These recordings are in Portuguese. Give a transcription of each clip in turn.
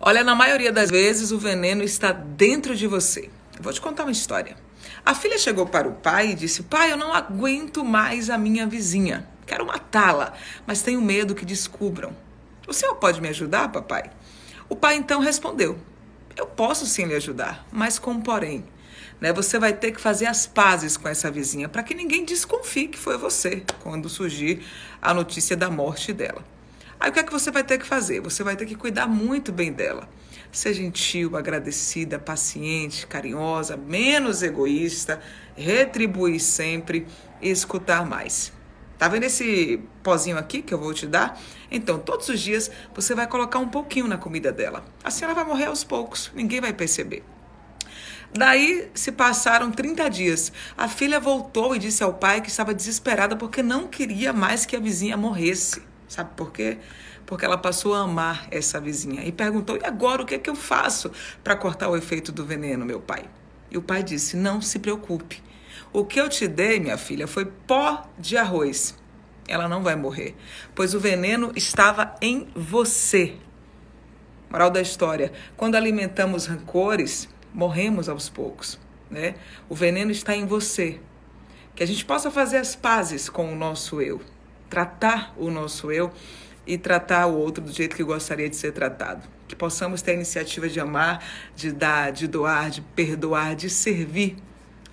Olha, na maioria das vezes o veneno está dentro de você. Eu vou te contar uma história. A filha chegou para o pai e disse: Pai, eu não aguento mais a minha vizinha. Quero matá-la, mas tenho medo que descubram. O senhor pode me ajudar, papai? O pai então respondeu: Eu posso sim lhe ajudar, mas com um porém. Né, você vai ter que fazer as pazes com essa vizinha para que ninguém desconfie que foi você quando surgir a notícia da morte dela. Aí o que é que você vai ter que fazer? Você vai ter que cuidar muito bem dela. Ser gentil, agradecida, paciente, carinhosa, menos egoísta, retribuir sempre e escutar mais. Tá vendo esse pozinho aqui que eu vou te dar? Então, todos os dias você vai colocar um pouquinho na comida dela. Assim ela vai morrer aos poucos, ninguém vai perceber. Daí se passaram 30 dias. A filha voltou e disse ao pai que estava desesperada porque não queria mais que a vizinha morresse. Sabe por quê? Porque ela passou a amar essa vizinha e perguntou: e agora o que é que eu faço para cortar o efeito do veneno, meu pai? E o pai disse: não se preocupe. O que eu te dei, minha filha, foi pó de arroz. Ela não vai morrer, pois o veneno estava em você. Moral da história: quando alimentamos rancores, morremos aos poucos. Né? O veneno está em você. Que a gente possa fazer as pazes com o nosso eu tratar o nosso eu e tratar o outro do jeito que gostaria de ser tratado. Que possamos ter a iniciativa de amar, de dar, de doar, de perdoar, de servir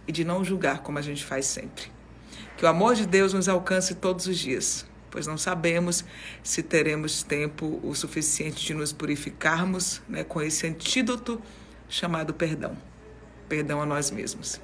e de não julgar como a gente faz sempre. Que o amor de Deus nos alcance todos os dias, pois não sabemos se teremos tempo o suficiente de nos purificarmos né, com esse antídoto chamado perdão. Perdão a nós mesmos.